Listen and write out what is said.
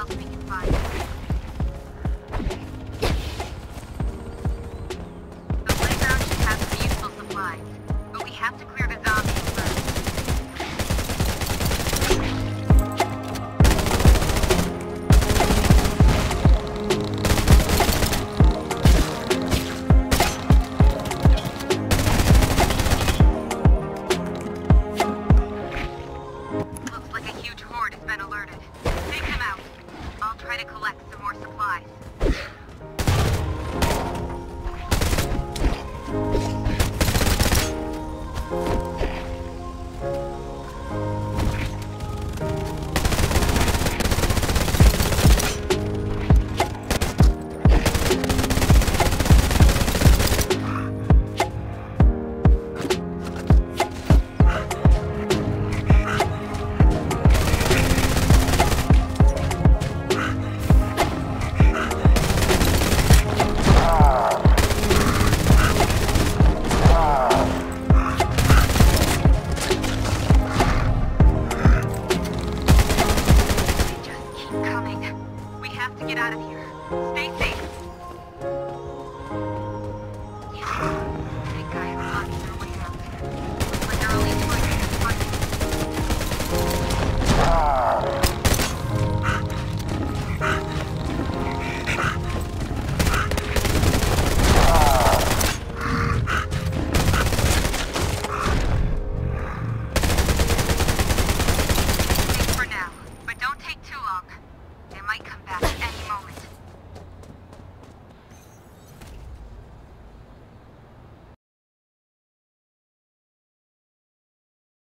else we can it. out of here. Stay safe.